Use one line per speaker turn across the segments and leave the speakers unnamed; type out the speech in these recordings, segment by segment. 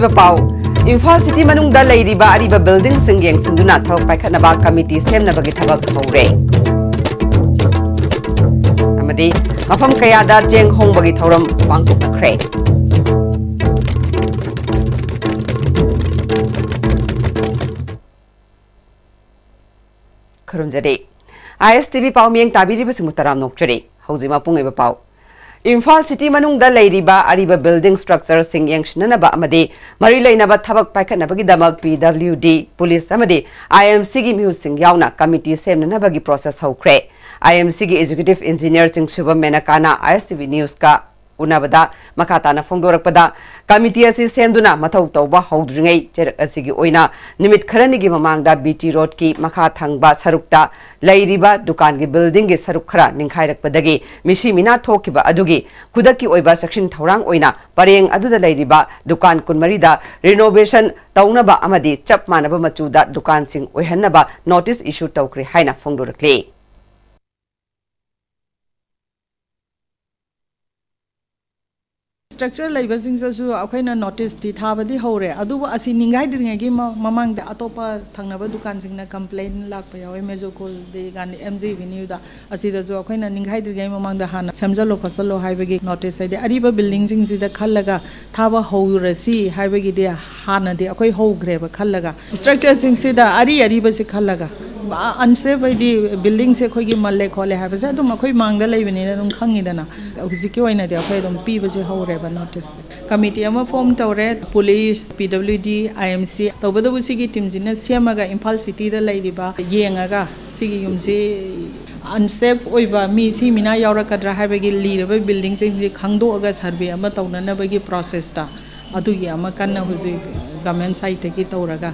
ꯃꯗꯃꯔꯣꯏꯕ ꯄꯥꯎ ꯏꯝꯐꯥꯜ ꯁꯤꯇꯤ ꯃꯅꯨꯡꯗ ꯂꯩꯔꯤꯕ ꯑꯔꯤꯕ ꯕꯤꯜꯗꯤꯡꯁꯤꯡ ꯌꯦꯡꯁꯤꯟꯗꯨꯅ ꯊꯕꯛ ꯄꯥꯏꯈꯠꯅꯕ ꯀꯃꯤꯇꯤ ꯁꯦꯝꯅꯕꯒꯤ ꯊꯕꯛ ꯍꯧꯔꯦ ꯑꯃꯗꯤ ꯃꯐꯝ ꯀꯌꯥꯗ ꯆꯦꯡ ꯍꯣꯡꯕꯒꯤ ꯊꯧꯔꯝ ꯄꯥꯡꯊꯣꯛꯈ꯭ꯔꯦ ꯈꯨꯔꯨꯝꯖꯔꯤ ꯑꯥꯏ ꯑꯦꯁ ꯇꯤꯚꯤ ꯄꯥꯎ ꯃꯤꯌꯦꯡ ꯇꯥꯕꯤꯔꯤꯕꯁꯤꯡꯕꯨ ꯇꯔꯥꯝ ꯅꯣꯛꯆꯔꯤ ꯍꯧꯖꯤꯛ ꯃꯄꯨꯡ ꯑꯣꯏꯕ ꯄꯥꯎ ꯏꯝꯐꯥꯜ ꯁꯤꯇꯤ ꯃꯅꯨꯡꯗ ꯂꯩꯔꯤꯕ ꯑꯔꯤꯕ ꯕꯤꯜꯗꯤꯡ ꯁ꯭ꯇ꯭ꯔꯛꯆꯔꯁꯤꯡ ꯌꯦꯡꯁꯤꯟꯅꯅꯕ ꯑꯃꯗꯤ ꯃꯔꯤ ꯂꯩꯅꯕ ꯊꯕꯛ ꯄꯥꯏꯈꯠꯅꯕꯒꯤꯗꯃꯛ ꯄꯤ ꯗꯕ꯭ꯂꯤꯎ ꯗꯤ ꯄꯨꯂꯤꯁ ꯑꯃꯗꯤ ꯑꯥꯏ ꯑꯦꯝ ꯁꯤꯒꯤ ꯃꯤꯍꯨꯠꯁꯤꯡ ꯌꯥꯎꯅ ꯀꯃꯤꯇꯤ ꯁꯦꯝꯅꯅꯕꯒꯤ ꯄ꯭ꯔꯣꯁꯦꯁ ꯍꯧꯈ꯭ꯔꯦ ꯑꯥꯏ ꯑꯦꯝ ꯁꯤꯒꯤ educative engineer ꯆꯤꯡꯁꯨꯕꯝ ꯃꯦꯅꯀꯥꯅ I S TV ꯅ꯭ꯌꯨꯁꯀ ꯎꯅꯕꯗ ꯃꯈꯥ ꯇꯥꯅ ꯐꯣꯡꯗꯣꯔꯛꯄꯗ ꯀꯃꯤꯇꯤ ꯑꯁꯤ ꯁꯦꯝꯗꯨꯅ ꯃꯊꯧ ꯇꯧꯕ ꯍꯧꯗ꯭ꯔꯤꯉꯩ ꯆꯩꯔꯛ ꯑꯁꯤꯒꯤ ꯑꯣꯏꯅ ꯅꯨꯃꯤꯠ ꯈꯔꯅꯤꯒꯤ ꯃꯃꯥꯡꯗ ꯕꯤꯇꯤ ꯔꯣꯗꯀꯤ ꯃꯈꯥ ꯊꯪꯕ ꯁꯔꯨꯛꯇ ꯂꯩꯔꯤꯕ ꯗꯨꯀꯥꯟꯒꯤ ꯕꯤꯜꯗꯤꯡꯒꯤ ꯁꯔꯨꯛ ꯈꯔ ꯅꯤꯡꯈꯥꯏꯔꯛꯄꯗꯒꯤ ꯃꯤꯁꯤ ꯃꯤꯅꯥ ꯊꯣꯛꯈꯤꯕ ꯑꯗꯨꯒꯤ ꯈꯨꯗꯛꯀꯤ ꯑꯣꯏꯕ ꯆꯦꯛꯁꯤꯟ ꯊꯧꯔꯥꯡ ꯑꯣꯏꯅ ꯄꯔꯦꯡ ꯑꯗꯨꯗ ꯂꯩꯔꯤꯕ ꯗꯨꯀꯥꯟ ꯀꯨꯟꯃꯔꯤꯗ ꯔꯤꯅꯣꯚꯦꯁꯟ ꯇꯧꯅꯕ ꯑꯃꯗꯤ ꯆꯞ ꯃꯥꯟꯅꯕ ꯃꯆꯨꯗ ꯗꯨꯀꯥꯟꯁꯤꯡ ꯑꯣꯏꯍꯟꯅꯕ ꯅꯣꯇꯤꯁ ꯏꯁꯨ ꯇꯧꯈ꯭ꯔꯦ ꯍꯥꯏꯅ ꯐꯣꯡꯗꯣꯔꯛꯂꯤ
स्ट्रक्चर लेबसिंगसु नोटिस ती थाबदि हौरे अदुब ममांग अतोप थंगनब दुकान कंप्लें कंप्लेन लाक पया ओय मेजो कोल दे गान एमजे एवेन्यू ममांग नोटिस आइदे बिल्डिंग सिंग सिद खल्लगा हाँ हौरसी हाइबेगि दे हान दे हौग्रेब स्ट्रक्चर से खल्लगा अनसेफ बिल्डिंग से अखोइगी मल्ले खोले हाबसे अदुम अखोइ मांगदा लेबने अदुम खंगिदना हुजिके ओइनादि अखोइ अदुम नोटिस कमिटी अमा form
तौरे police PWD IMC D I सेमगा Imphal सिटीदा लेरिबा येंगागा इम्फा युमसे अनसेफ होगा मीना यौरकद्रा बिल्डिंग से खादोग सर्वे तौनबी प्रोसेसता कन्न गवर्मेंट की तौरगा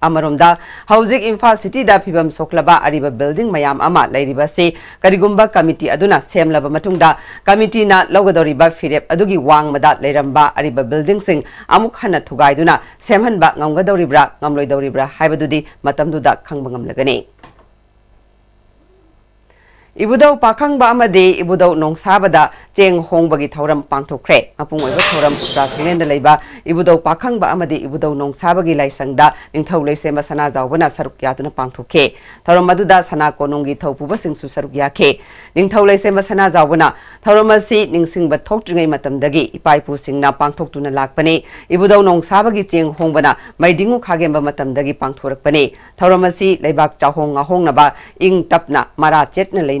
ꯑꯃꯔꯣꯝꯗ ꯍꯧꯖꯤꯛ ꯏꯝꯐꯥꯜ ꯁꯤꯇꯤꯗ ꯐꯤꯕꯝ ꯁꯣꯛꯂꯕ ꯑꯔꯤꯕ ꯕꯤꯜꯗꯤꯡ ꯃꯌꯥꯝ ꯑꯃ ꯂꯩꯔꯤꯕ ꯑꯁꯤ ꯀꯔꯤꯒꯨꯝꯕ ꯀꯃꯤꯇꯤ ꯑꯗꯨꯅ ꯁꯦꯝꯂꯕ ꯃꯇꯨꯡꯗ ꯀꯃꯤꯇꯤꯅ ꯂꯧꯒꯗꯧꯔꯤꯕ ꯐꯤꯔꯦꯞ ꯑꯗꯨꯒꯤ ꯋꯥꯡꯃꯗ ꯂꯩꯔꯝꯕ ꯑꯔꯤꯕ ꯕꯤꯜꯗꯤꯡꯁꯤꯡ ꯑꯃꯨꯛ ꯍꯟꯅ ꯊꯨꯒꯥꯏꯗꯨꯅ ꯁꯦꯝꯍꯟꯕ ꯉꯝꯒꯗꯧꯔꯤꯕ꯭ꯔꯥ ꯉꯝꯂꯣꯏꯗꯧꯔꯤꯕ꯭ꯔꯥ ꯍꯥꯏꯕꯗꯨꯗꯤ ꯃꯇꯝꯗꯨꯗ ꯈꯪꯕ ꯉꯝꯂꯒꯅꯤ Ibudau Pakhangba amadi Ibudau Nongsabada Cheng hong Hongbagi Thoram Pangthokre. Apung Oiba Thoram Uttarakhanda Leiba Ibudau Pakhangba amadi Ibudau Nongsabagi Laisangda. Ningthau Leisema Sana Jawbana Saruk Yaduna Pangthokhe. Thoram Maduda Sana Konongi Thaupuba Singsu Saruk Yakhe Ningthau Leisema Sana Jawbana Thoram Asi Ningsingba Thokdringai Matamdagi Ipaipu Singna Pangthoktuna Lakpane Ibudau Nongsabagi Cheng Hongbana. Maidingu Khagemba Matamdagi Pangthorakpane Thoram Asi Leibak Chahong ba Ing Tapna Mara Chetna Leina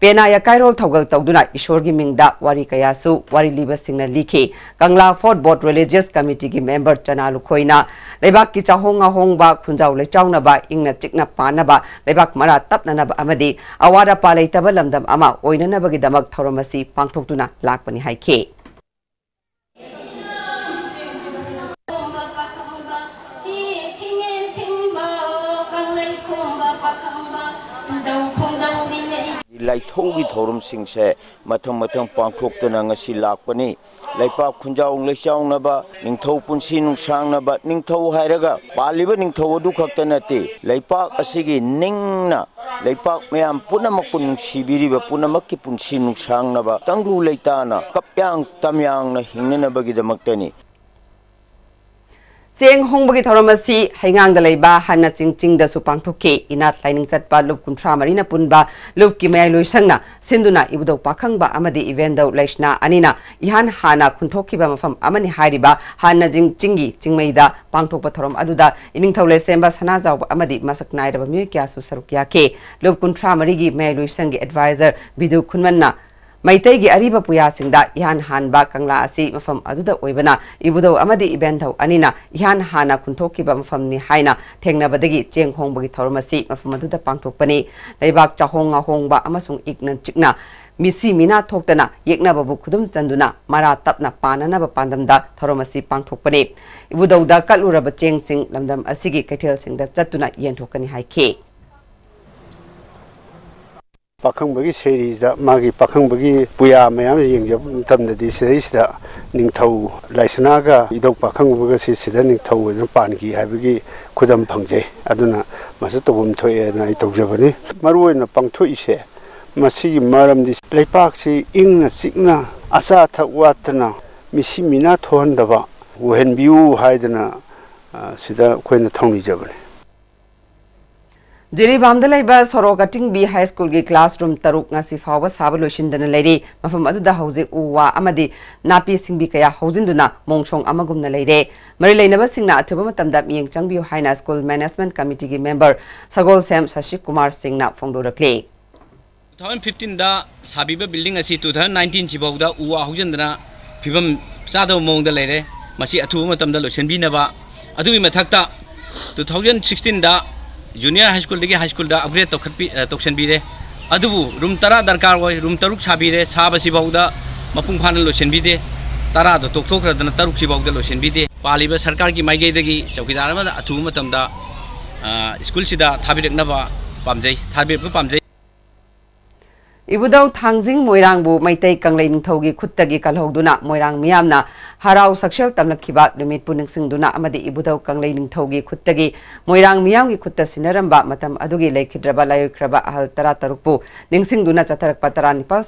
pena ꯌꯥꯀꯥꯏꯔꯣꯜ ꯊꯧꯒꯜ ꯇꯧꯗꯨꯅ ꯏꯁꯣꯔꯒꯤ ꯃꯤꯡꯗ ꯋꯥꯔꯤ ꯀꯌꯥꯁꯨ ꯋꯥꯔꯤ ꯂꯤꯕꯁꯤꯡꯅ ꯂꯤꯈꯤ ꯀꯪꯂꯥ ꯐꯣꯔꯠ ꯕꯣꯠ ꯔꯤꯂꯤꯖꯤꯌꯁ ꯀꯃꯤꯇꯤꯒꯤ ꯃꯦꯝꯕꯔ ꯆꯅꯥ ꯂꯨꯈꯣꯏꯅ ꯂꯩꯕꯥꯛꯀꯤ ꯆꯥꯍꯣꯡ ꯑꯍꯣꯡꯕ ꯈꯨꯟꯖꯥꯎ ꯂꯩꯆꯥꯎꯅꯕ ꯏꯪꯅ ꯆꯤꯛꯅ ꯄꯥꯟꯅꯕ ꯂꯩꯕꯥꯛ ꯃꯔꯥ ꯇꯞꯅꯅꯕ ꯑꯃꯗꯤ ꯑꯋꯥꯠ ꯑꯄꯥ ꯂꯩꯇꯕ ꯂꯝꯗꯝ ꯑꯃ ꯑꯣꯏꯅꯅꯕꯒꯤꯗꯃꯛ ꯊꯧꯔꯝ ꯑꯁꯤ ꯄꯥꯡꯊꯣꯛꯇꯨꯅ ꯂꯥꯛꯄꯅꯤ ꯍꯥꯏꯈꯤ
라이통기 도름싱세 마통 마통 방톡도나 것이 락보니 라이파 군자옹 레샤옹나바 닝토 분시 닝상나바 닝토 하이라가 빨리바 닝토 두각다나티 라이파 아시기 닝나 라이파 매암 뿌나먹 분시비리바 뿌나먹기 분시 닝상나바 땅루 라이타나 갑양 담양나 힝네나바기다먹다니
ꯆꯦꯡ ꯍꯣꯡꯕꯒꯤ ꯊꯧꯔꯝ ꯑꯁꯤ ꯍꯩꯉꯥꯡꯗ ꯂꯩꯕ ꯍꯥꯟꯅ ꯆꯤꯡ ꯆꯤꯡꯗꯁꯨ ꯄꯥꯡꯊꯣꯛꯈꯤ ꯏꯅꯥꯠ ꯂꯥꯏꯅꯤꯡ ꯆꯠꯄ ꯂꯨꯞ ꯀꯨꯟꯊ꯭ꯔꯥ ꯃꯔꯤꯅ ꯄꯨꯟꯕ ꯂꯨꯞꯀꯤ ꯃꯌꯥꯏ ꯂꯣꯏꯁꯪꯅ ꯁꯤꯟꯗꯨꯅ ꯏꯕꯨꯗꯧ ꯄꯥꯈꯪꯕ ꯑꯃꯗꯤ ꯏꯚꯦꯟꯗꯧ ꯂꯩꯁꯅꯥ ꯑꯅꯤꯅ ꯏꯍꯥꯟ ꯍꯥꯟꯅ ꯈꯨꯟꯊꯣꯛꯈꯤꯕ ꯃꯐꯝ ꯑꯃꯅꯤ ꯍꯥꯏꯔꯤꯕ ꯍꯥꯟꯅ ꯆꯤꯡ ꯆꯤꯡꯒꯤ ꯆꯤꯡꯃꯩꯗ ꯄꯥꯡꯊꯣꯛꯄ ꯊꯧꯔꯝ ꯑꯗꯨꯗ ꯏꯅꯤꯡꯊꯧ ꯂꯩꯁꯦꯝꯕ ꯁꯅꯥꯖꯥꯎꯕ ꯑꯃꯗꯤ ꯃꯁꯛ ꯅꯥꯏꯔꯕ ꯃꯤꯑꯣꯏ ꯀꯌꯥꯁꯨ ꯁꯔꯨꯛ ꯌꯥꯈꯤ ꯂꯨꯞ ꯀꯨꯟꯊ꯭ꯔꯥ ꯃꯔꯤꯒꯤ ꯃꯌꯥꯏ ꯂꯣꯏꯁꯪꯒꯤ ꯑꯦꯗꯚꯥꯏꯖꯔ ꯕꯤꯗꯨ ꯈꯨꯟꯃꯟꯅ मैतैगी अरीब पुयासिंगदा इहान हानबा कंगला आसी मफम अदुदा ओइबना इबुदो अमदि इबेंथौ अनिना इहान हाना खुनथोकिबा मफमनि हाइना थेंगनाबदगी चेंग होंगबगी थौरमसी मफम अदुदा पांगथोकपनि लैबाक चाहोंगा होंगबा अमसुंग इग्नन चिकना मिसी मिना थोक्तना येकनाबबु खुदुम चंदुना मारा तपना पाननाबा पांदमदा थौरमसी पांगथोकपनि इबुदौदा कलुरबा चेंग सिंग लमदम असिगी कैथेल सिंगदा चत्तुना येंथोकनि हाइखे
pakhang 세리다 마기 da 부야 마양 yin 담데디 세이스다 닝타우 라이스나가 이독 pakhang bagi 세시다 닝타우 좀 반기 하비기 구담 방제 아드나 마서 또 봄토에 나 이독 잡으니 마루에나 방토 이세 마시 마람디 레이팍시 잉나 식나 아사타 와트나 미시미나 토한다바 우헨 비우 하이드나 시다 코이나 통이 잡으니
ꯖꯤꯔꯤꯕꯥꯝꯗ ꯂꯩꯕ ꯁꯣꯔꯣ ꯀꯇꯤꯡꯕꯤ ꯍꯥꯏ ꯁ꯭ꯀꯨꯜꯒꯤ ꯀ꯭ꯂꯥꯁꯔꯨꯝ ꯇꯔꯨꯛ ꯉꯁꯤ ꯐꯥꯎꯕ ꯁꯥꯕ ꯂꯣꯏꯁꯤꯟꯗꯅ ꯂꯩꯔꯤ ꯃꯐꯝ ꯑꯗꯨꯗ ꯍꯧꯖꯤꯛ ꯎ ꯋꯥ ꯑꯃꯗꯤ ꯅꯥꯄꯤ ꯁꯤꯡꯕꯤ ꯀꯌꯥ ꯍꯧꯖꯤꯟꯗꯨꯅ ꯃꯣꯡꯁꯣꯡ ꯑꯃꯒꯨꯝꯅ ꯂꯩꯔꯦ ꯃꯔꯤ ꯂꯩꯅꯕꯁꯤꯡꯅ ꯑꯊꯨꯕ ꯃꯇꯝꯗ ꯃꯤꯠꯌꯦꯡ ꯆꯪꯕꯤꯌꯨ ꯍꯥꯏꯅ ꯁ꯭ꯀꯨꯜ ꯃꯦꯅꯦꯖꯃꯦꯟꯠ ꯀꯃꯤꯇꯤꯒꯤ ꯃꯦꯝꯕꯔ ꯁꯒꯣꯜꯁꯦꯝ ꯁꯁꯤꯀꯨꯃꯥꯔ ꯁꯤꯡꯅ ꯐꯣꯡꯗꯣꯔꯛꯂꯤ
2015 da sabiba building asi 2019 chibawda u a hujandana phibam chada mongda leire masi athu matam da lochen binaba adu i mathakta 2016 da upgrade tokhat pi toksen bire adubu room tara darkar oi room taruk sabire saba sibawda mapung phana lochen bide tara do tok thok radana taruk sibawda lochen bide paliba sarkar ki maigei dagi chaukidar ma athu matam da
इबुदौ थांजिंग मोइरांगबु मैतै कंगलै निंथौगी खुत्तगी कलहौदुना मोइरांग मियामना हराउ सक्सेल अमदि इबुदौ कंगलै निंथौगी खुत्तगी मोइरांग मियामगी खुत्त सिनरंबा मतम अदुगी लेखिद्रबा लायुख्रबा अहल तरा तरुकपु निंगसिंगदुना चतरकपा तरा निपाल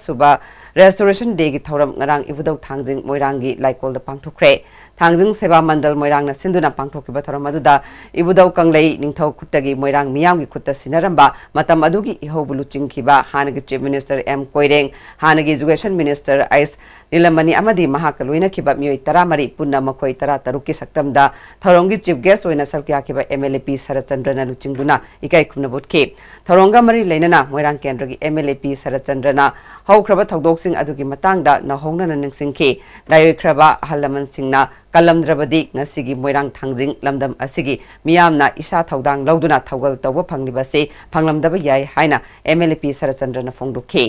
सुबा रेस्टोरेशन डेगी थौरम ngarang ibudau thangjing moirangi laikol da pangthokre thangjing seba mandal moirang na sinduna pangthokiba thoram aduda ibudau kanglei ningthau kuttagi moirang miyamgi kutta sinaramba matam adugi ihobulu chingkhiba hanagi chief minister m koireng hanagi education minister ais amadi mahaka loina khiba miyoi taramari punna makhoi tara tarukki saktamda thorongi chief guest oina sarkya khiba mlap sarachandra luchingduna ikai khumna botke thoronga mari leinana moirang kendragi mlap sarachandra ꯍꯧꯈ꯭ꯔꯕ ꯊꯧꯗꯣꯛꯁꯤꯡ ꯑꯗꯨꯒꯤ ꯃꯇꯥꯡꯗ ꯅꯧꯍꯧꯅꯅ ꯅꯤꯡꯁꯤꯡꯈꯤ ꯂꯥꯏꯑꯣꯏꯈ꯭ꯔꯕ ꯑꯍꯜ ꯂꯃꯟꯁꯤꯡꯅ ꯀꯜꯂꯝꯗ꯭ꯔꯕꯗꯤ ꯉꯁꯤꯒꯤ ꯃꯣꯏꯔꯥꯡ ꯊꯥꯡꯖꯤꯡ ꯂꯝꯗꯝ ꯑꯁꯤꯒꯤ ꯃꯤꯌꯥꯝꯅ ꯏꯁꯥ ꯊꯧꯗꯥꯡ ꯂꯧꯗꯨꯅ ꯊꯧꯒꯜ ꯇꯧꯕ ꯐꯪꯂꯤꯕꯁꯤ ꯐꯪꯂꯝꯗꯕ ꯌꯥꯏ ꯍꯥꯏꯅ ꯑꯦꯝ ꯑꯦꯜ ꯑꯦ ꯄꯤ ꯁꯔꯆꯟꯗ꯭ꯔꯅ ꯐꯣꯡꯗꯣꯛꯈꯤ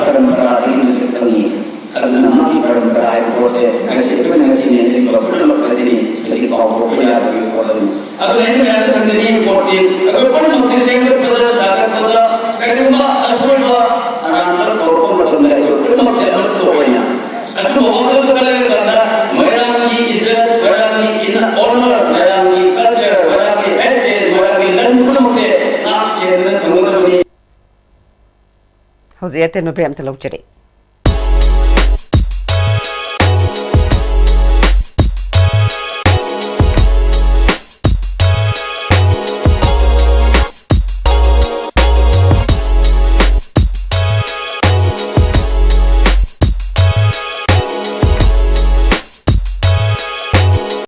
karena mati perantara air proses kasih itu dengan sini jadi kalau pun lepas sini mesti kau berkuya di kolam apa ini ada tandanya important apa pun masih sehingga pada saat pada kerana asal dua anak-anak korban macam itu pun masih ada tuanya aku mau itu kalau kata merangi izzat merangi ina honor merangi culture merangi heritage merangi dan pun masih nak share dengan teman-teman
Hozia Tenu Prem Telau Cerik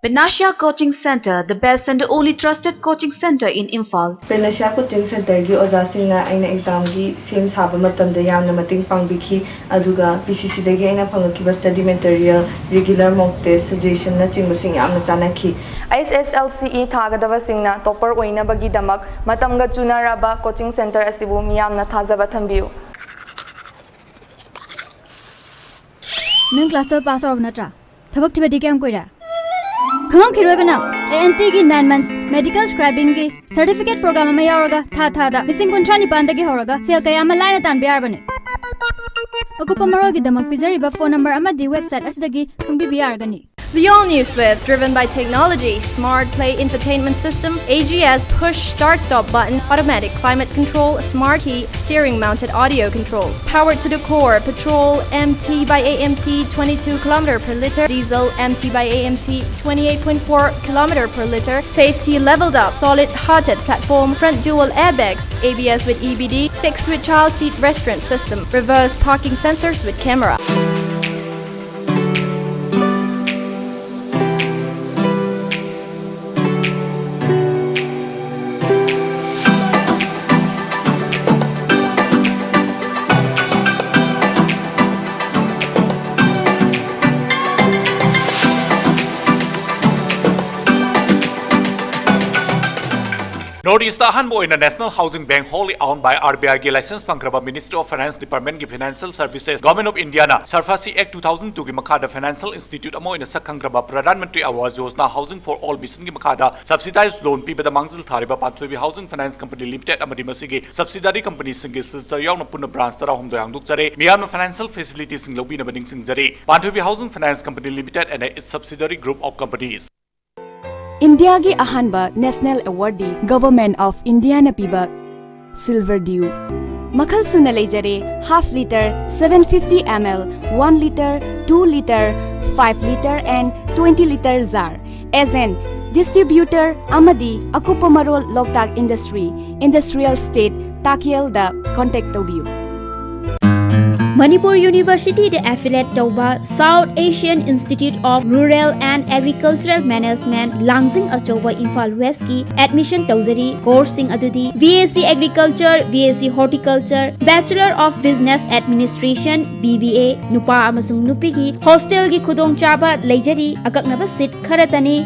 Benasha Coaching Center, the best and the only trusted coaching center in Imphal.
Benasha Coaching Center gi oja singna aina exam gi sem saba matam da yamna mating pangbiki aduga PCC da gi aina phangaki ba study material regular mock test suggestion na chingba sing yamna chanaki
ISSLCE thagadawa singna topper oina bagi damak matam ga chunaraba coaching center asibu miyamna thajaba thambiu
नों class twelve pass out नत्रा थबक थिबदि क्याम कोइरा खंगम खिरोय बना ANT की 9 मंथ्स मेडिकल स्क्राइबिंग की सर्टिफिकेट प्रोग्राम में यावरगा था था दा लिसिंग कुंट्रा निपान दगी होरगा सेल कया लाइन तान बियार बने। Ako pa maragid phone number amadi website asdagi kung BBR gani.
The all-new Swift, driven by technology, smart play infotainment system, AGS push start-stop button, automatic climate control, smart key, steering-mounted audio control. Powered to the core, petrol MT by AMT 22 km per liter, diesel MT by AMT 28.4 km per liter, safety leveled up, solid-hearted platform, front dual airbags, ABS with EBD, fixed with child seat restraint system, reverse parking sensors with camera.
North East अहन ओइना National Housing Bank wholly owned by RBI की license पंग्रबा Ministry of Finance Department की Financial Services Government of India ना SARFAESI Act 2002 की मखादा Financial Institute amo अमो इना सकंग्रबा प्रधानमंत्री Awas Yojana Housing for All Mission की मखादा subsidized loan pi पीबदा मांगजिल थारिबा पाथोइबी Housing Finance Company Limited अमदी मसिगी subsidiary company sing सिंगी सिस्टर यावना पुना branch tara hom तरा हमदो यांगदुक जरे मियाम financial facilities सिंग लोबी नबनिंग सिंग जरे पाथोइबी Housing Finance Company Limited and its subsidiary group of companies
ꯏꯟꯗꯤꯌꯥꯒꯤ ꯑꯍꯥꯟꯕ ꯅꯦꯁꯅꯦꯜ ꯑꯦꯋꯥꯔꯗꯤ ꯒꯚꯔꯃꯦꯟꯠ ꯑꯣꯐ ꯏꯟꯗꯤꯌꯥꯅ ꯄꯤꯕ ꯁꯤꯜꯚꯔ ꯗ꯭ꯌꯨ ꯃꯈꯜ ꯁꯨꯅ ꯂꯩꯖꯔꯦ half litre seven fifty M L one litre two litre five litre and twenty litre jar S N distributor ꯑꯃꯗꯤ ꯑꯀꯨꯞꯄ ꯃꯔꯣꯜ ꯂꯣꯛꯇꯥꯛ ꯏꯟꯗꯁꯇ꯭ꯔꯤ ꯏꯟꯗꯁꯇ꯭ꯔꯤꯌꯦꯜ ꯁ꯭ꯇꯦꯠ
ꯇꯥꯀꯦꯜꯗ ꯀꯣꯟꯇꯦꯛ ꯇꯧꯕꯤꯌꯨ affiliate tauba South Asian Institute of Rural and Agricultural Management Langsing Achoba Imphal West ki admission tauzari course sing adudi BSc Agriculture BSc Horticulture Bachelor of Business Administration BBA nupa amasung nupi ki hostel ki khudong chaba leijari akaknaba seat kharatani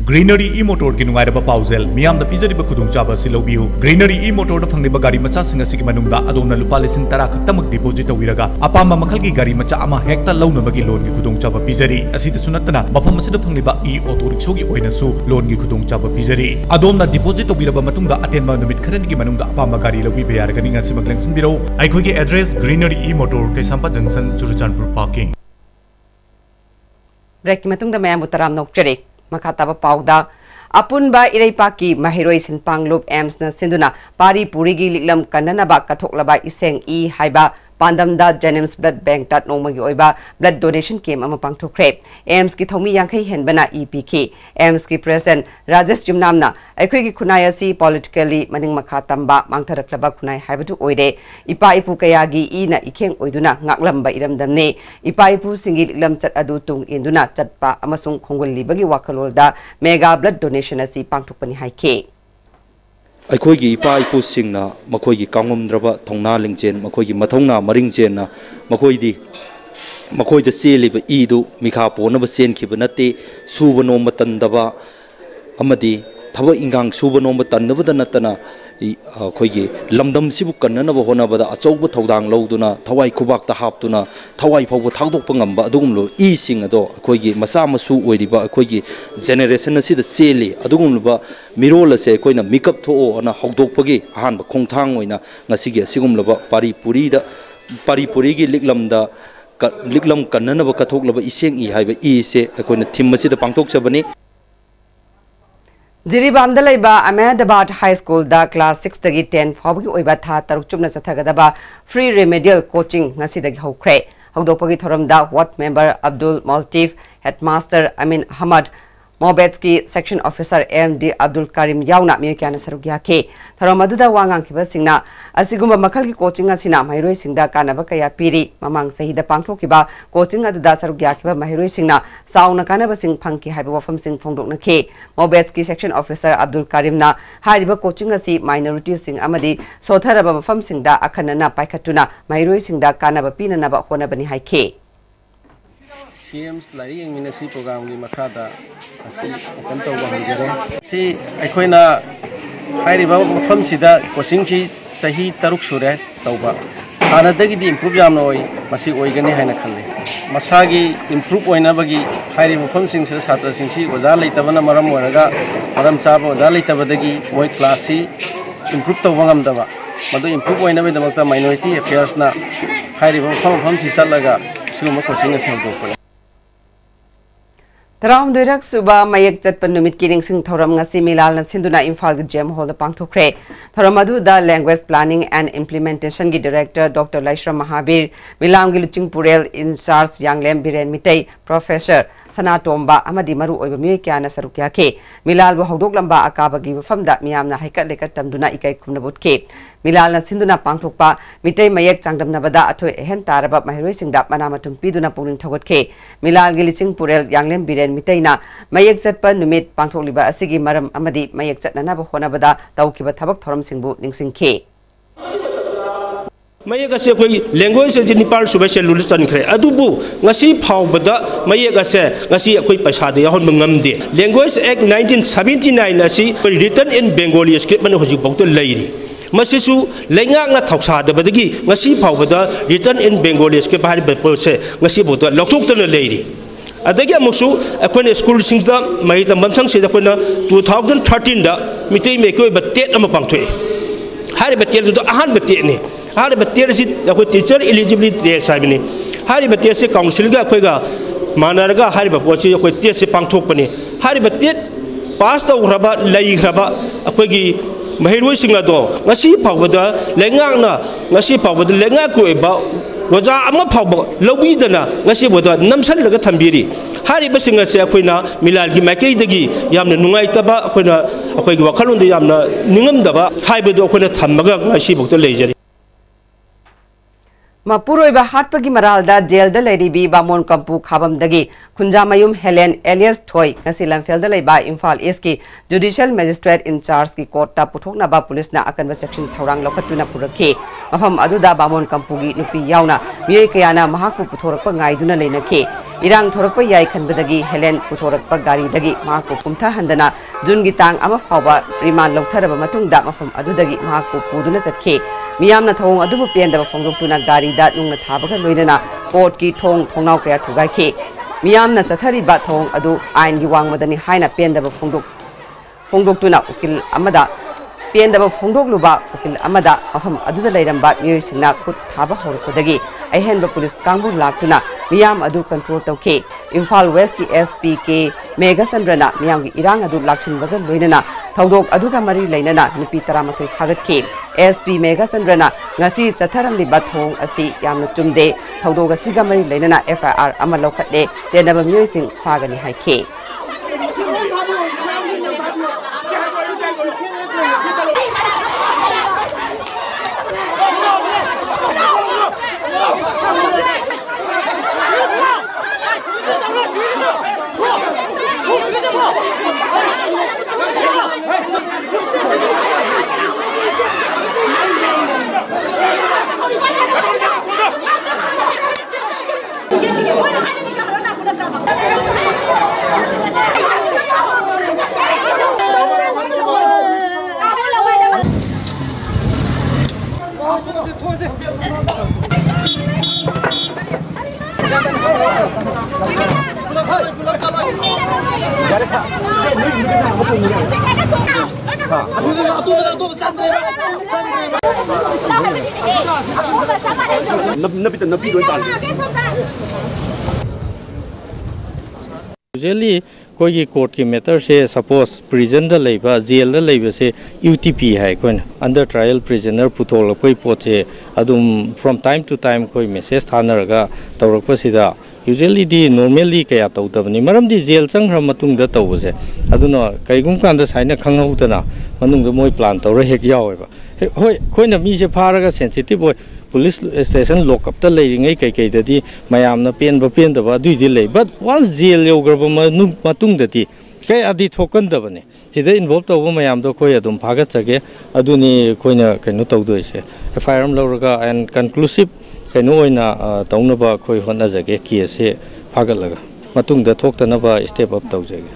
greenery E motor की नुंगाइरबा पाउजेल मियाम पिजरिबा खुदुंग चाबा सि लौबियु greenery E motor द गाड़ी मचा सिंग असि की मनुंगदा लुपा लिसिंग तरा खक्तमक डिपोजिट तविरगा अपामा मखल की गाड़ी मचा हेक्ता लौनबगी लोन की खुदुंग चाबा पिजरी असि त मफम ई ऑटो रिक्शो की लोन की खुदुंग चाबा पिजरी अदोमना डिपोजिट अटेनबा नुमित खरन की अपामा गाड़ी लौबि बेयारगनि ngasi maglengsin biro. Aikoi की address greenery E motor Keishampat junction Churachandpur parking
break की मखा ताबा पाउदा अपुनबा इरैपाकी महिरोई सिनपांगलुप एम्सना सिंधुना पारी पुरीगी लिकलम कन्ननबा कथोक्लबा इसेंग ई हाइबा पांदमदा जेनिम्स ब्लड बैंक तात नोंमगी ओइबा ब्लड डोनेशन कैम्प अमा एम्स की थौमी यांखै हेनबना ईपीके एम्स की प्रेसिडेंट राजेश जुमनामना अखोगी खुनाय असि पॉलिटिकली मनिंग मखा तंबा मांगथरक्लबा खुनाय हाइबदु ओइरे इपा इपु कयागी ईना इखेंग ओइदुना ngaklamba iramdamne adu tung induna chatpa amasung khongol libagi wakalolda mega blood donation asi pangthokpani haike
ꯑꯩꯈꯣꯏꯒꯤ ꯏꯄꯥ ꯏꯄꯨꯁꯤꯡꯅ ꯃꯈꯣꯏꯒꯤ ꯀꯥꯎꯉꯝꯗ꯭ꯔꯕ ꯊꯧꯅꯥ ꯂꯤꯡꯖꯦꯜ ꯃꯈꯣꯏꯒꯤ ꯃꯊꯧꯅꯥ ꯃꯔꯤꯡꯖꯦꯜꯅ ꯃꯈꯣꯏꯗꯤ ꯃꯈꯣꯏꯗ ꯆꯦꯜꯂꯤꯕ ꯏꯗꯨ ꯃꯤꯈꯥ ꯄꯣꯟꯅꯕ ꯆꯦꯟꯈꯤꯕ ꯅꯠꯇꯦ ꯁꯨꯕ ꯅꯣꯝꯕ ꯇꯟꯗꯕ ꯑꯃꯗꯤ ꯊꯕꯛ ꯏꯟꯈꯥꯡ ꯁꯨꯕ ꯅꯣꯝꯕ ꯇꯟꯗꯕꯗ ꯅꯠꯇꯅ ꯑꯩꯈꯣꯏꯒꯤ ꯂꯝꯗꯝꯁꯤꯕꯨ ꯀꯟꯅꯅꯕ ꯍꯣꯠꯅꯕꯗ ꯑꯆꯧꯕ ꯊꯧꯗꯥꯡ ꯂꯧꯗꯨꯅ ꯊꯋꯥꯏ ꯈꯨꯕꯥꯛꯇ ꯍꯥꯞꯇꯨꯅ ꯊꯋꯥꯏ ꯐꯥꯎꯕ ꯊꯥꯗꯣꯛꯄ ꯉꯝꯕ ꯑꯗꯨꯒꯨꯝꯂꯕ ꯏꯁꯤꯡ ꯑꯗꯣ ꯑꯩꯈꯣꯏꯒꯤ ꯃꯆꯥ ꯃꯁꯨ ꯑꯣꯏꯔꯤꯕ ꯑꯩꯈꯣꯏꯒꯤ ꯖꯦꯅꯦꯔꯦꯁꯟ ꯑꯁꯤꯗ ꯆꯦꯜꯂꯤ ꯑꯗꯨꯒꯨꯝꯂꯕ ꯃꯤꯔꯣꯜ ꯑꯁꯦ ꯑꯩꯈꯣꯏꯅ ꯃꯤꯀꯞ ꯊꯣꯛꯑꯣꯅ ꯍꯧꯗꯣꯛꯄꯒꯤ ꯑꯍꯥꯟꯕ ꯈꯣꯡꯊꯥꯡ ꯑꯣꯏꯅ ꯉꯁꯤꯒꯤ ꯑꯁꯤꯒꯨꯝꯂꯕ ꯄꯥꯔꯤ ꯄꯨꯔꯤꯗ ꯄꯥꯔꯤ ꯄꯨꯔꯤꯒꯤ ꯂꯤꯛꯂꯝꯗ ꯂꯤꯛꯂꯝ ꯀꯟꯅꯅꯕ ꯀꯠꯊꯣꯛꯂꯕ ꯏꯁꯦꯡ ꯏ ꯍꯥꯏꯕ ꯏꯁꯦ ꯑꯩꯈꯣꯏꯅ ꯊꯤꯝ ꯑꯁꯤꯗ ꯄꯥꯡꯊꯣꯛꯆꯕꯅꯤ
Jiribam Ahmedabad high school class six ten फाउगी था तरुक चुपना चथगदब फ्री रेमेडियल कोचिंग हौख्रे की थोरमदा वार्ड मेंबर अब्दुल मल्टीफ हेडमास्टर अमीन अहमद मोबेट्स की section officer M D Abdul Karim याउना मियो क्या सरुक याखे थरम अदुदा मखल की कोचिंग असिना महिरोई सिंगदा कानबा कया पीरी ममांग सहीदा पांगथोकिबा कोचिंग सरुक याखिबा महिरोई सिंगना साउना कानबा सिंग वफम सिंग मोबेट्स की सेक्शन ऑफिसर अब्दुल करीमना कोचिंग असि माइनॉरिटी सिंग अमदी सोथरबा वफम सिंगदा अखनना पाइखतुना महिरोई सिंगदा कानबा पीननबा
Sure tauba hana dagi di improve yam noi masi oigani haina khalle masagi improve oina bagi hairi mafam sing sida satra sing si oja leitabana maram oraga maram chaba oja leitabadagi moi class si improve
Taram Duirak Suba Mayak Chatpan Numit Kiring Singh Thoram Ngasi Milal na Sinduna Imphal Gem Hall Pang Thukre. Thoram Adu da Language Planning and Implementation Gi Director Dr. Laishra Mahabir Milam Gi Luching Purel in charge Yanglem Biren Mitai Professor सना तोबा मई क्या सरुक याखे मिलाल हौदोलब अकाब की मफम मियाम हईकटम इक खुमबूटे मिलाल सिंधना पाठप मिट मय चादमद अथो एहम ताब महरोई मना मत पीना पुनखे मिलाल की लिंग पुरल यांगलेम बीरें मिटना मय चत पाठोली मरम चत होंब तौर थोरम सिंबू
निखे मैग से लेंगो से निपाल सूब से लुले चलखे फाबद मैग से पैसा यहादे लेंगेज एक् nineteen seventy nine written in Bengali script मसीसुनासादी फाबद रिटन इन बेंगोली स्क्रिप्ट लौटोटना अगेमुखने स्कूल मई मंसंग से अखोन टू थाउज थर्टीन मेट मेक टेट पाथे टेट अहम टेटने टीचर इलीजिबिलिटी टेस्ट है हरब टेस्ट से कौंसिल मानरगाब पोसी टेस्ट से पाथोपने टेट पास तौर लेब अखी महरूद फाबदना फाबद ओजा फाब लौबीद नमसल थमीरी अखोना मिला की माइकदीब अखोना अखोल निगमद थमगरी
ꯃꯄꯨꯔꯣꯏꯕ ꯍꯥꯠꯄꯒꯤ ꯃꯔꯥꯜꯗ ꯖꯦꯜꯗ ꯂꯩꯔꯤꯕꯤ ꯕꯥꯃꯣꯟ ꯀꯝꯄꯨ ꯈꯥꯕꯝꯗꯒꯤ खुंजामयूम हेलेन एलियस थोई लमफेल इम्फा ईस्ट की जुडिशल इन चार्ज की कोर्ट पुथोन पुलिस अकन चेक्शन लौटी मौम बामोन कंपू की नुपी मे क्या पुथोरपाई इरांग थोरप याय खनबदगी हेलेन पुथोरप गाड़ी कुमथहन जून की तंग रिमान लौथरबंग मौम पुदन चटके मियाम पेंद फोंगना गाड़ी नूंग थाब लोन कोर्ट की थों थोना क्या थुगे ꯑꯗꯨꯗꯒꯤ ꯃꯍꯥꯛꯄꯨ ꯄꯨꯗꯨꯅ ꯆꯠꯈꯤ ꯃꯤꯌꯥꯝꯅ ꯊꯧꯑꯣꯡ ꯑꯗꯨꯕꯨ ꯄꯦꯟꯗꯕ ꯐꯣꯡꯗꯣꯛꯇꯨꯅ ꯒꯥꯔꯤꯗ ꯅꯨꯡꯅ ꯊꯥꯕꯒ ꯂꯣꯏꯅꯅ ꯀꯣꯔꯠꯀꯤ ꯊꯣꯡ ꯊꯣꯡꯅꯥꯎ ꯀꯌꯥ ꯊꯨꯒꯥꯏꯈꯤ ꯃꯤꯌꯥꯝꯅ ꯆꯠꯊꯔꯤꯕ ꯊꯧꯑꯣꯡ ꯑꯗꯨ ꯑꯥꯏꯟꯒꯤ ꯋꯥꯡꯃꯗꯅꯤ ꯍꯥꯏꯅ ꯄꯦꯟꯗꯕ ꯐꯣꯡꯗꯣꯛ ꯐꯣꯡꯗꯣꯛꯇꯨꯅ ꯎꯀꯤꯜ ꯑꯃꯗ ꯄꯦꯟꯗꯕ ꯐꯣꯡꯗꯣꯛꯂꯨꯕ ꯎꯀꯤꯜ ꯑꯃꯗ ꯃꯐꯝ ꯑꯗꯨꯗ ꯂꯩꯔꯝꯕ ꯃꯤꯑꯣꯏꯁꯤꯡꯅ ꯈꯨꯠ ꯊꯥꯕ ꯍꯧꯔꯛꯄꯗꯒꯤ ꯑꯍꯦꯟꯕ ꯄꯨꯂꯤꯁ ꯀꯥꯡꯕꯨ ꯂꯥꯛꯇꯨꯅ ꯃꯤꯌꯥꯝ ꯑꯗꯨ ꯀꯟꯇ꯭ꯔꯣꯜ ꯇꯧꯈꯤ ꯏꯝꯐꯥꯜ ꯋꯦꯁꯀꯤ ꯑꯦꯁ ꯄꯤ ꯀꯦ ꯃꯦꯘꯆꯟꯗ꯭ꯔꯅ ꯃꯤꯌꯥꯝꯒꯤ ꯏꯔꯥꯡ ꯑꯗꯨ ꯂꯥꯛꯁꯤꯟꯕꯒ ꯂꯣꯏꯅꯅ ꯊꯧꯗꯣꯛ ꯑꯗꯨꯒ ꯃꯔꯤ ꯂꯩꯅꯅ ꯅꯨꯄꯤ ꯇꯔꯥꯃꯥꯊꯣꯏ ꯐꯥꯒꯠꯈꯤ ꯑꯦꯁ ꯄꯤ ꯃꯦꯘꯆꯟꯗ꯭ꯔꯅ ꯉꯁꯤ ꯆꯠꯊꯔꯝꯂꯤꯕ ꯊꯧꯑꯣꯡ ꯑꯁꯤ ꯌꯥꯝꯅ ꯆꯨꯝꯗꯦ ꯊꯧꯗꯣꯛ ꯑꯁꯤꯒ ꯃꯔꯤ ꯂꯩꯅꯅ ꯑꯦꯐ ꯑꯥꯏ ꯑꯥꯔ ꯑꯃ ꯂꯧꯈꯠꯂꯦ ꯆꯦꯟꯅꯕ ꯃꯤꯑꯣꯏꯁꯤꯡ ꯐꯥꯒꯅꯤ ꯍꯥꯏꯈꯤ
usually कोई कोर्ट की मैटर से सपोज़ प्रिजन जेल से यूटीपी है कोई अंडर ट्रायल प्रिजनर पुथोल कोई पोचे। अदुम फ्रॉम टाइम टू टाइम कोई मैसेज थानरगा तौरक सिदा maramdi jail changra matungda tawbase aduna kaigum kanda saina khanghaudana manungda moi plan tawra hek yaweba hoi koina mi se pharaga sensitive boy police station lock up ta leiringai kai kai dadi mayamna pen ba pen da ba dui di lei but once jail yograba matungda di kai adi thokan da bane sida involve tawba mayam do koi adum phagat chage aduni koina kaino tawdoise fir lawraga and conclusive ꯀꯩꯅꯣ ꯑꯣꯏꯅ ꯇꯧꯅꯕ ꯑꯩꯈꯣꯏ ꯍꯣꯠꯅꯖꯒꯦ ꯀꯦꯁꯁꯦ ꯐꯥꯒꯠꯂꯒ ꯃꯇꯨꯡꯗ ꯊꯣꯛꯇꯅꯕ step up ꯇꯧꯖꯒꯦ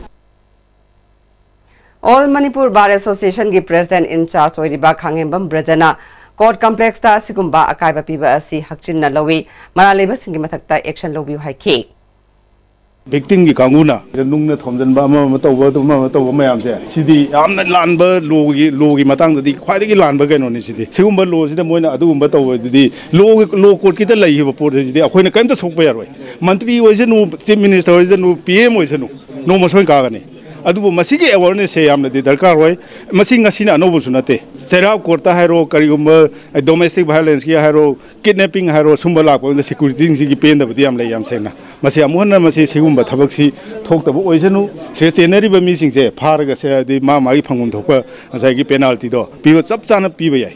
all Manipur bar association की president in charge होइरिबा Khangembam ब्रजना court complex ता सिगुम्बा अकाइबा पीबा असि हक्चिन न लवी मरालेबा सिंगी मथक्ता action लौबिउ हाइखे
victim gi kanguna nung na thomjan ba ma to ba to ma to ba mayam se sidi yam na lan ba lo gi lo gi matang da di khwai gi lan ba gaino ni sidi sigum ba lo sida moina adu ba to ba di lo lo court ki ta lai ba por sidi akhoi na kan ta sok ba yaroi mantri oi se nu chief minister oi se nu pm oi se nu no ma soin ka ga ni ꯑꯗꯨꯕꯨ ꯃꯁꯤꯒꯤ ꯑꯦꯋꯥꯔꯅꯦꯁꯁꯦ ꯌꯥꯝꯅꯗꯤ ꯗꯔꯀꯥꯔ ꯑꯣꯏ ꯃꯁꯤ ꯉꯁꯤꯅ ꯑꯅꯧꯕꯁꯨ ꯅꯠꯇꯦ ꯆꯩꯔꯥꯎ ꯀꯣꯔꯠꯇ ꯍꯥꯏꯔꯣ ꯀꯔꯤꯒꯨꯝꯕ ꯗꯣꯃꯦꯁꯇꯤꯛ ꯚꯥꯏꯑꯣꯂꯦꯟꯁꯀꯤ ꯍꯥꯏꯔꯣ ꯀꯤꯗꯅꯦꯄꯤꯡ ꯍꯥꯏꯔꯣ ꯁꯨꯝꯕ ꯂꯥꯛꯄ ꯃꯇꯝꯗ ꯁꯦꯀꯨꯔꯤꯇꯤꯁꯤꯡꯒꯤ ꯄꯦꯟꯗꯕꯗꯤ ꯌꯥꯝ ꯂꯩ ꯌꯥꯝ ꯁꯦꯡꯅ ꯃꯁꯤ ꯑꯃꯨꯛ ꯍꯟꯅ ꯃꯁꯤ ꯁꯤꯒꯨꯝꯕ ꯊꯕꯛꯁꯤ ꯊꯣꯛꯇꯕ ꯑꯣꯏꯁꯅꯨ ꯁꯤꯗ ꯆꯦꯟꯅꯔꯤꯕ ꯃꯤꯁꯤꯡꯁꯦ ꯐꯥꯔꯒ ꯁꯦ ꯍꯥꯏꯗꯤ ꯃꯥ ꯃꯥꯒꯤ ꯐꯪꯐꯝ ꯊꯣꯛꯄ ꯉꯁꯥꯏꯒꯤ ꯄꯦꯅꯥꯜꯇꯤꯗꯣ ꯄꯤꯕ ꯆꯞ ꯆꯥꯅ ꯄꯤꯕ ꯌꯥꯏ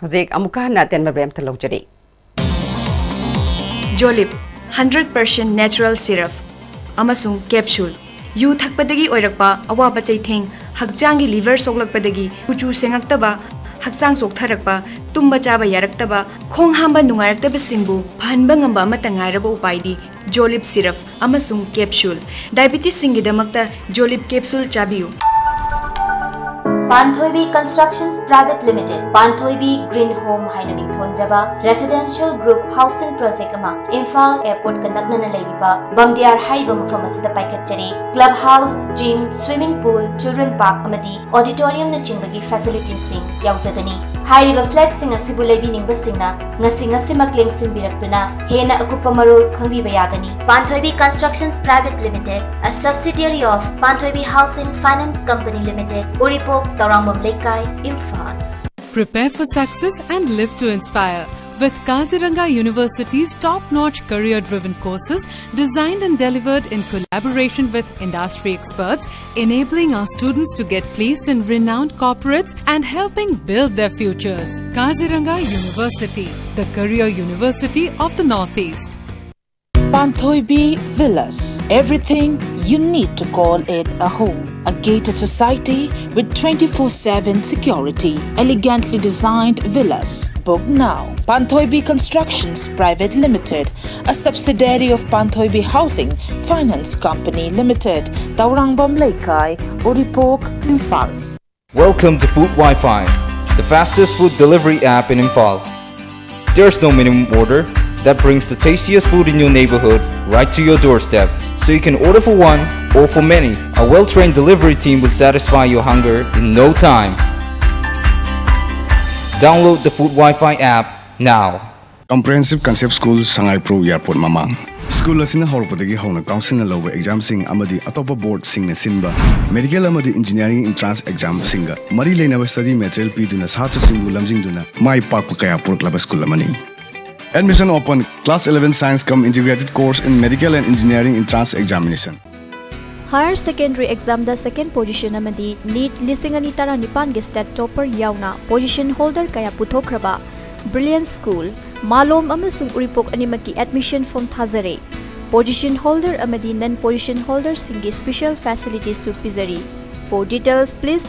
ꯍꯧꯖꯤꯛ ꯑꯃꯨꯛꯀ ꯍꯟꯅ ꯑꯇꯦꯟꯕ ꯕ꯭ꯔꯦꯝꯇ ꯂꯧꯖꯔꯤ
ꯖꯣꯂꯤꯞ 100% natural syrup amasung capsule yu thakpadagi oirakpa हकचांगी liver सोक्लकपदगी कुचु सेंगक्तबा हकचांग सोक्थरकपा तुम्बा चाबा यारक्तबा खोंग हांबा नुंगायरक्तबा सिंगबु फहनबा ngamba amata ngairaba upaidi jolip syrup amasung capsule diabetes singi damakta jolip capsule chabiyu
Panthoibi Constructions Private Limited, Panthoibi Green Home haina mingthonjaba residential group housing project ama Imphal Airport kanakna na leiriba Bamdiar haiba mafam asida paikhatchari club house, gym, swimming pool, children park amadi auditorium na chimbagi facilities sing yaujagani ꯍꯥꯏꯔꯤꯕ ꯐ꯭ꯂꯦꯠꯁꯤꯡ ꯑꯁꯤꯕꯨ ꯂꯩꯕꯤꯅꯤꯡꯕꯁꯤꯡꯅ ꯉꯁꯤ ꯉꯁꯤꯃꯛ ꯂꯦꯡꯁꯤꯟꯕꯤꯔꯛꯇꯨꯅ ꯍꯦꯟꯅ ꯑꯀꯨꯞꯄ ꯃꯔꯣꯜ ꯈꯪꯕꯤꯕ ꯌꯥꯒꯅꯤ Panthoibi constructions private limited a subsidiary of Panthoibi Housing Finance Company Limited, Uripok, Taurangmam Lekai, Imphal.
Prepare for success and live to inspire with Kaziranga University's top-notch career-driven courses designed and delivered in collaboration with industry experts, enabling our students to get placed in renowned corporates and helping build their futures. Kaziranga University, the career university of the Northeast.
Panthoibi Villas. Everything you need to call it a home. A gated society with 24 7 security. Elegantly designed villas. Book now. Panthoibi Constructions Private Limited, a subsidiary of Panthoibi Housing Finance Company Limited, Taurangbam Lekai, Oripok, Imphal.
Welcome to Food Wi-Fi, the fastest food delivery app in Imphal. There's no minimum order that brings the tastiest food in your neighborhood right to your doorstep. So you can order for one or for many. A well-trained delivery team will satisfy your hunger in no time. Download the Food Wi-Fi app now.
Comprehensive Concept School Sangai Pro Airport Mamang. School asina horpadagi hauna council na lawa exam sing amadi atopa board sing na sinba medical amadi engineering entrance exam singa mari leinaba study material piduna satra singu lamjing duna mai pak kaya purk laba school amani Admission open Class 11 Science come integrated course in Medical and Engineering entrance examination.
Higher secondary exam the second position amadi NEET listing ani tara nipan ge state topper yauna position holder kaya puthokraba Brilliant School Malom amasung uripok animaki admission form thazare position holder amadi non position holder singi special facilities su pizari for details please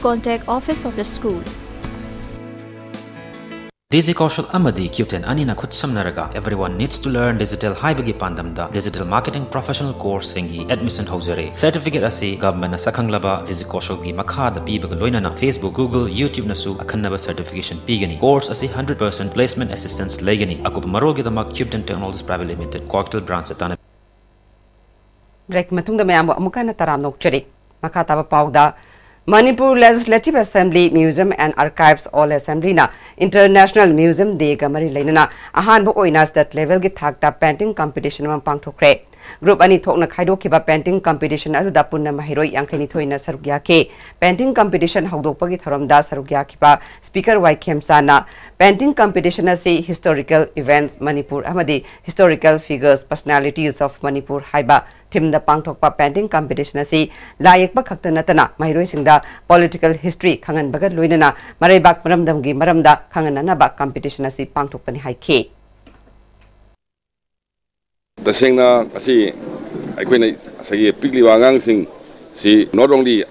Digi Kaushal Amadi Qten Anina Khut Samnaraga Everyone needs to learn digital Haibagi Pandamda Digital Marketing Professional Course Fingi Admission Hausare Certificate Asi Government Sakanglaba Digi Kaushal Gi Makhada Pibaga Loinana Facebook Google YouTube Nasu Akhanaba Certification Pigani Course Asi 100% Placement Assistance Legani Akup Marol Gidamak Qten Technologies Private Limited Cocktail Branch Atana
Break matungda mayam amuka na taram nokchari makata ba Manipur legislative assembly museum and archives all assembly ना international museum दे गमरी लेनना अहानबो ओइना state level गि थाकटा painting competition मा पांगथोखरे group अनि थोकना खाइदोखिबा पेंटिंग कंपटीशन अदु दपुन नम हेरोय यांखैनि थोइना सरुग्याके पेंटिंग कंपटीशन हौदोपगि थरमदा सरुग्याखिबा स्पीकर वाई खेमसाना पेंटिंग कंपटीशन असे historical events Manipur अमदि historical figures personalities of Manipur हाइबा historical events manipur amadi historical figures personalities of manipur haiba thimda pangthokpa painting competition ase layekpa khakta natana mahiroi singda political history khangan baga loinana marai bak maramdam gi maramda khangan na ba competition ase pangthokpani haike
तसेंना असी अखोइना सगी पिकलिबा आगांसिंग सी not only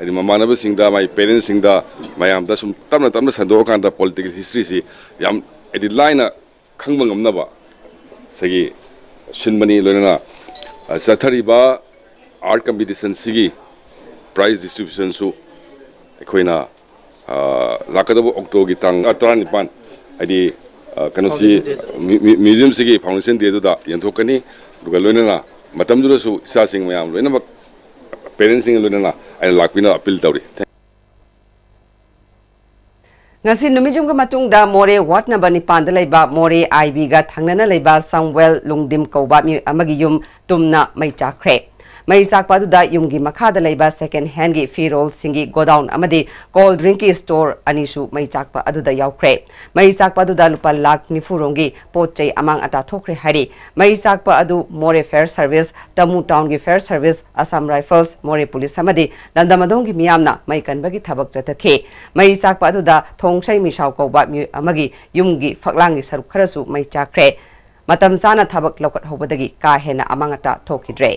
ᱟᱹᱰᱤ ᱢᱟᱢᱟᱱᱟᱵ ᱥᱤᱝ ᱫᱟ ᱢᱟᱭ parent ᱥᱤᱝ ᱫᱟ ᱢᱟᱭ ᱟᱢ ᱫᱟ ᱥᱩᱢ ᱛᱟᱢᱱᱟ ᱛᱟᱢᱱᱟ ᱥᱟᱫᱚ ᱠᱟᱱ ᱫᱟ political history ᱥᱤ ᱭᱟᱢ ᱟᱹᱰᱤ ᱞᱟᱭᱱᱟ ᱠᱷᱟᱝᱵᱟ ᱜᱟᱢᱱᱟ ᱵᱟ ᱥᱟᱜᱤ ᱥᱤᱱᱢᱟᱱᱤ ᱞᱚᱱᱟ ᱥᱟᱛᱷᱟᱨᱤ ᱵᱟ art competition sigi prize distribution su. ꯑꯩꯈꯣꯏꯅ ꯂꯥꯛꯀꯗꯕ ꯑꯣꯛꯇꯣꯒꯤ ꯇꯥꯡ ꯇꯔꯥꯅꯤꯄꯥꯟ ꯍꯥꯏꯗꯤ ꯀꯩꯅꯣꯁꯤ ꯃ꯭ꯌꯨꯖꯤꯌꯝꯁꯤꯒꯤ ꯐꯥꯎꯟꯗꯦꯁꯟ ꯗꯦꯗꯨꯗ ꯌꯦꯟꯊꯣꯛꯀꯅꯤ ꯑꯗꯨꯒ ꯂꯣꯏꯅꯅ ꯃꯇꯝꯗꯨꯗꯁꯨ ꯏꯆꯥꯁꯤꯡ ꯃꯌꯥꯝ ꯂꯣꯏꯅꯃꯛ ꯄꯦꯔꯦꯟꯁꯤꯡꯒ ꯂꯣꯏꯅꯅ ꯑꯩꯅ ꯂꯥꯛꯄꯤꯅ ꯑꯄꯤꯜ ꯇꯧꯔꯤ
ngasi numijum ga matungda more wat number nipan da leiba more ib ga thangnana leiba samwell lungdim koba mi amagi yum tumna mai chakre मई चाकपाद यू की मखाद सेकें हेन की रोल गोदाउन कोल ड्रिंक की स्टोर अनी मई चाक्रे मई चाकपाद लुप लाख निफुर रों की पोचे अमांग अटाथोरे मई चाकप Moreh fair service Tamu town की fair service Assam rifles Moreh police लंदमदों की मामना मई कनबी थबक मई चाकपाई मिसाउ कौब मई
यू की फकलांग सरुख खरसु मई चाक्रे मतम चाना थबक लौकट होबदगी का हेन अमांग अटाथोरे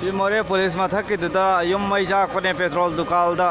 ꯁꯤ ꯃꯣꯔꯦ ꯄꯨꯂꯤꯁ ꯃꯊꯛꯀꯤꯗꯨꯗ ꯌꯨꯝ ꯃꯩ ꯆꯥꯛꯄꯅꯦ ꯄꯦꯇ꯭ꯔꯣꯜ ꯗꯨꯀꯥꯟꯗ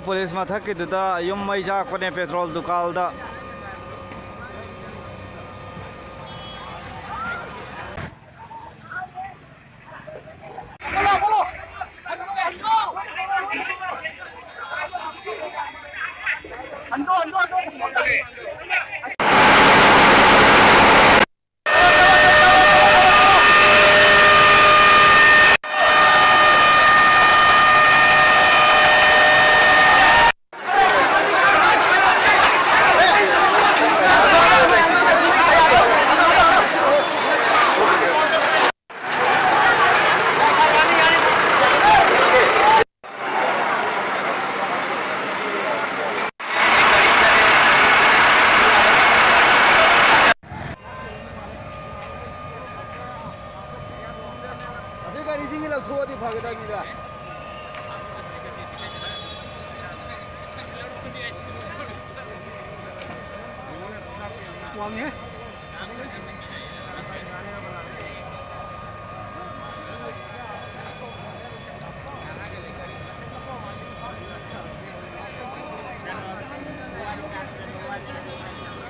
ꯄꯨꯂꯤꯁ ꯃꯊꯛꯀꯤꯗꯨꯗ ꯌꯨꯝ ꯃꯩ ꯆꯥꯛꯄꯅꯦ ꯄꯦꯇ꯭ꯔꯣꯜ ꯗꯨꯀꯥꯟꯗ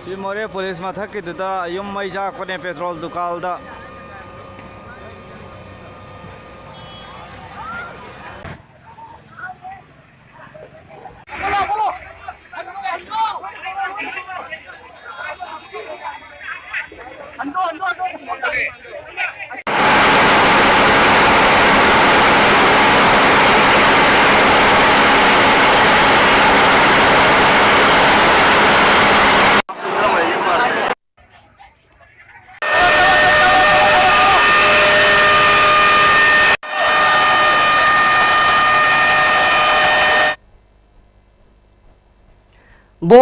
सी मोरे पुलिस मथक की दुता युम मैजा कोने पेट्रोल दुकाल
दा।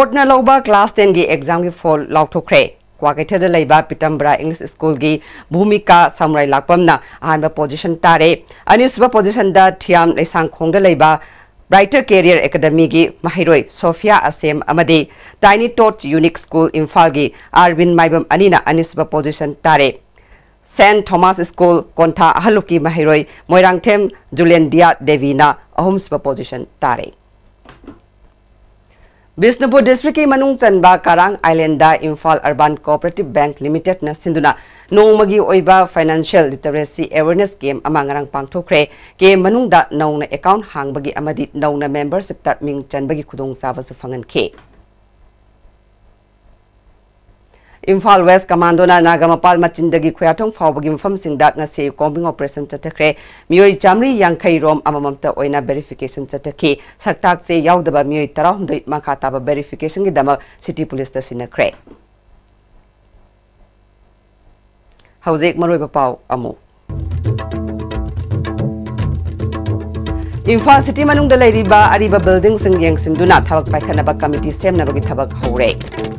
न लौबा क्लास 10 की एग्ज़ाम की फॉल लाउथोख्रे क्वाकेथर लेबा पितंबरा इंग्लिश स्कूल की भूमिका समराय लाकपमना अहनब पोजीशन तारे अनिसब पोजीशन थियाम लेसांग खोंग लेबा ब्राइटर कैरियर एकेडमी की महिरोय Sofia Asem tiny tot unique school Imphal की आरविन माइबम अनिना अनिसब पोजीशन तारे सेंट थॉमस स्कूल कोंथा अहलुकी महिरोय मोइरांगथेम जुलेंडिया देवीना अहुमसब पोजीशन तारे बिष्णुपुर डिस्ट्रिक्ट की मनुंग चनबा Karang island Imphal urban cooperative bank limited न सिंधुना नोंमगी ओइबा फाइनेंशियल लिटरेसी अवेयरनेस गेम अमांगरंग पांगथोखरे के मनुंग दा नौना अकाउंट हांगबगी अमदी नौना मेंबरशिप ता मिंग इम्फाल वेस्ट कमांडो नागा मपाल मचिन खुयाथों फावगी मौम से कॉम्बिंग ऑपरेशन चतखे मई चामी यांखई रोमत वेरीफिकेसन चतखी सकताचे मई तरहद मखा ताब वेरीफिकेसन सिटी पुलिस सिनख्रे हजेब पाउ इम्फा सिटी मनुंग अरीब बिल्डिंग यंग पाखनब कमिटी सेमनब की थबक हौरें